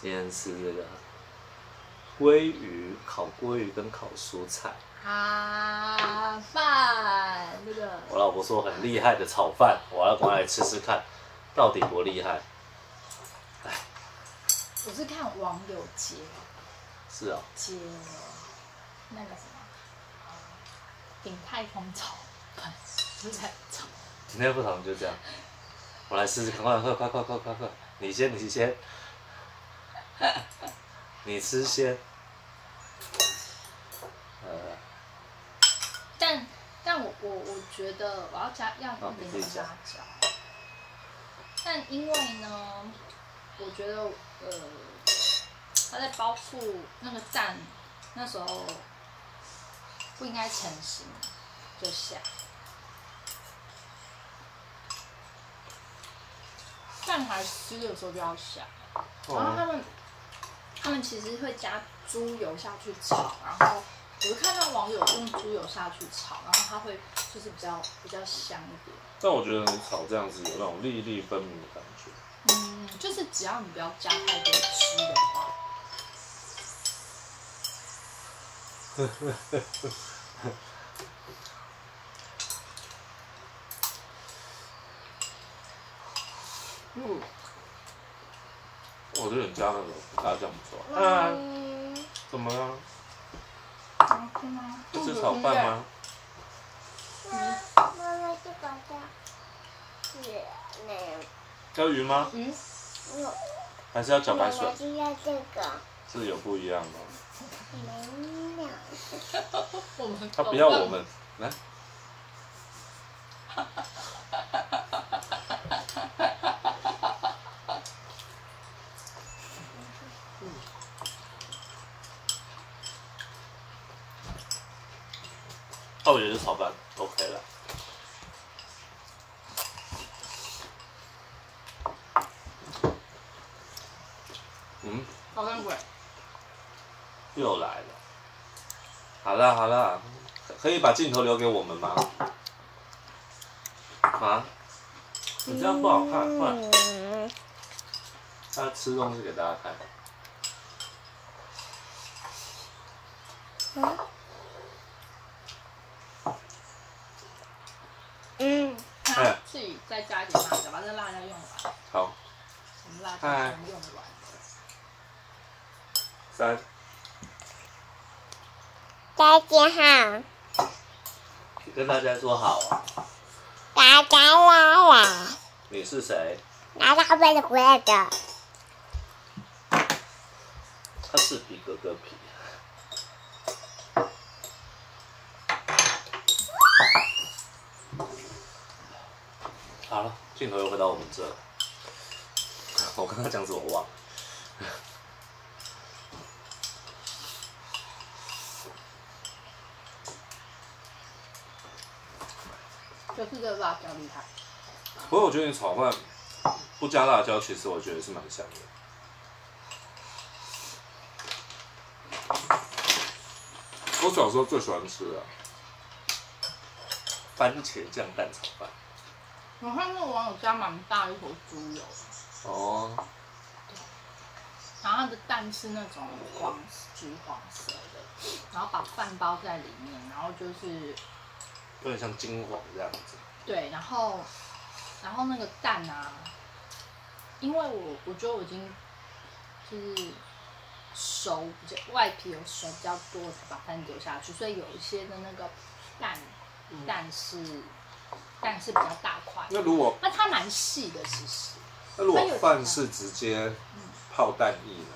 今天吃这个鲑鱼，烤鲑鱼跟烤蔬菜。啊，饭这个我老婆说很厉害的炒饭，我要赶快来吃吃看，到底多厉害？我是看网友截是哦，截那个什么呃鼎泰丰炒饭，蔬菜炒。今天不同就这样，我来试试看，快快快快快快快，你先你先，你吃先。呃，但但我我我觉得我要加要好一点点辣椒，但因为呢，我觉得呃，它在包覆那个蛋那时候不应该成型就下，蛋还湿的时候就要下，然后他哦，们他们其实会加猪油下去炒，然后我就看到网友用猪油下去炒，然后它会就是比较比较香一点。但我觉得你炒这样子有那种粒粒分明的感觉。嗯，就是只要你不要加太多汁的话，嗯，我觉得你加那个辣酱不错。嗯啊，怎么了？好吃吗？不吃炒饭吗？妈妈这个叫是那要鱼吗？嗯，我还是要搅白奶奶笋？就要这个，是有不一样的。没有。我们他不要我们来。哦，我觉得炒饭 OK 了。嗯，好像鬼，又来了。好了好了，可以把镜头留给我们吗？啊？你这样不好看，不然嗯，他吃东西给大家看。嗯，他自己再加一点辣椒，把这辣椒用完，好，我们辣椒用完。三，大家好，跟大家说好啊。大家来了，你是谁？拿到我的回来的，他是皮哥哥皮。好了，镜头又回到我们这了。我刚刚讲什么我忘了。就是这个辣椒厉害，不过我觉得你炒饭不加辣椒，其实我觉得是蛮香的。我小时候最喜欢吃的，番茄酱蛋炒饭。我看那个网友加蛮大一坨猪油，哦，然后它的蛋是那种黄橘黄色的，然后把饭包在里面，然后就是有点像金黄这样子。对，然后然后那个蛋啊，因为我我觉得我已经就是熟比较外皮有熟比较多，才把蛋丢下去，所以有一些的那个蛋蛋是蛋是比较大块，那如果那它蛮细的其实。那如果饭是直接泡蛋液呢？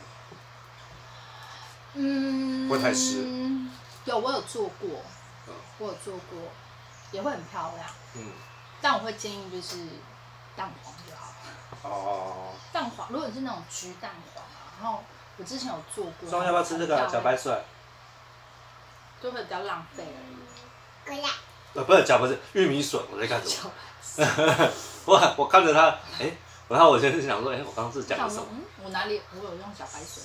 嗯，会太湿有，我有做过，嗯我有做过，也会很漂亮。嗯，但我会建议就是蛋黄就好了。哦，蛋黄，如果你是那种橘蛋黄啊，然后我之前有做过，双要不要吃这个小白笋？就会比较浪费而已。过来，呃，不是茭白是玉米笋，我在干什么？我我看着他，哎、然后我先是想说，哎、我刚刚是讲的什么？，嗯，我哪里我有用小白笋？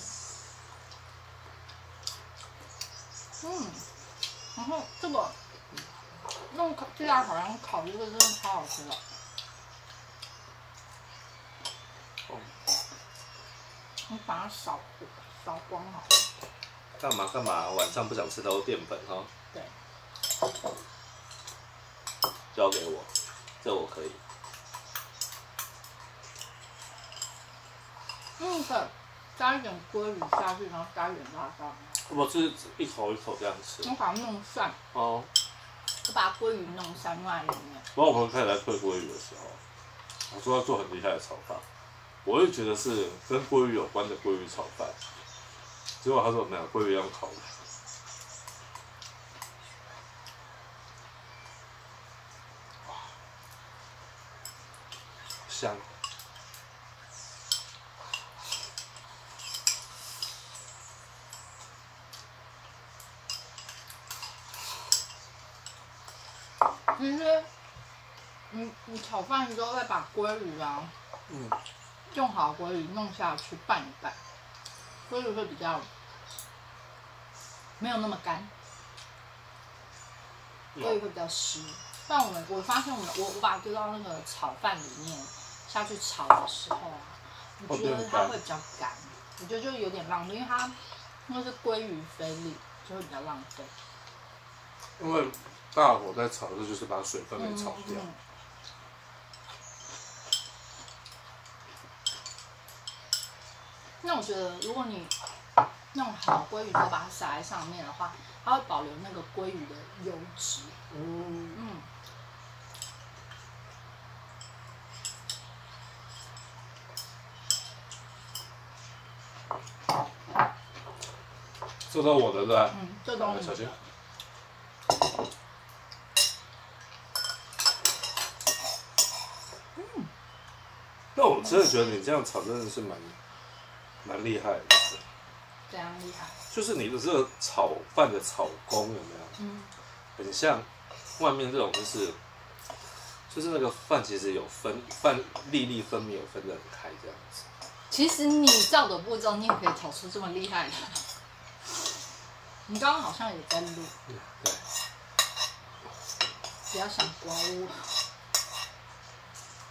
嗯，然后这个弄烤这样好像烤这个真的超好吃的。你把它扫扫光好了。干嘛干嘛？晚上不想吃都淀粉哦，对，交给我，这我可以。嗯，对，加一点鲑鱼下去，然后加一点辣椒，我是一口一口这样吃。我把它弄散，哦，我把鲑鱼弄散放在里面。不过我们开始在做鲑鱼的时候，我说要做很厉害的炒饭，我就觉得是跟鲑鱼有关的鲑鱼炒饭，结果他说没有，鲑鱼要烤的。香，其实，你你炒饭的时候再把鲑鱼啊，嗯，用好鲑鱼弄下去拌一拌，鲑鱼会比较没有那么干，鲑鱼会比较湿。但我们我发现我们我我把它丢到那个炒饭里面下去炒的时候啊，我觉得它会比较干，我觉得就有点浪费，因为它那是鲑鱼菲力，就会比较浪费。因为大火在炒的时候，就是把水分给炒掉。嗯那我觉得，如果你弄好鲑鱼之后把它撒在上面的话，它会保留那个鲑鱼的油脂。嗯，嗯，这到我的对吧？嗯，这东西小心。那我真的觉得你这样炒真的是蛮蛮厉害的，这样厉害。就是你的这个炒饭的炒工有没有？嗯，很像外面这种，就是就是那个饭其实有分饭粒粒分明，有分得很开这样子。其实你照的步骤，你也可以炒出这么厉害的。你刚刚好像也在录，对，不要想刮污。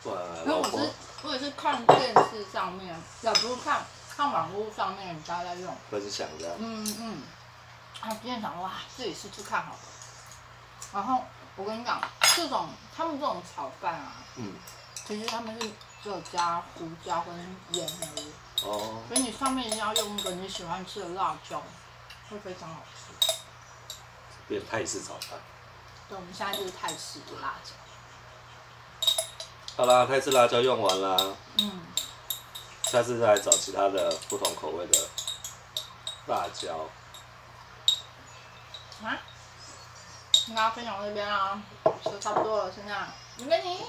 哇，因为我是我也是看电视上面，也不是看看网络上面人家在用。分享这样，嗯嗯，啊，今天想说哇，自己试试看好了。然后我跟你讲，这种他们这种炒饭啊，嗯，其实他们是只有加胡椒跟盐而已，哦，所以你上面一定要用一个你喜欢吃的辣椒，会非常好吃。变泰式炒饭。对，我们现在就是泰式的辣椒。好啦，泰式辣椒用完啦，嗯，下次再来找其他的不同口味的辣椒。啊，跟大家分享到这边啦，就差不多了，现在，你跟你。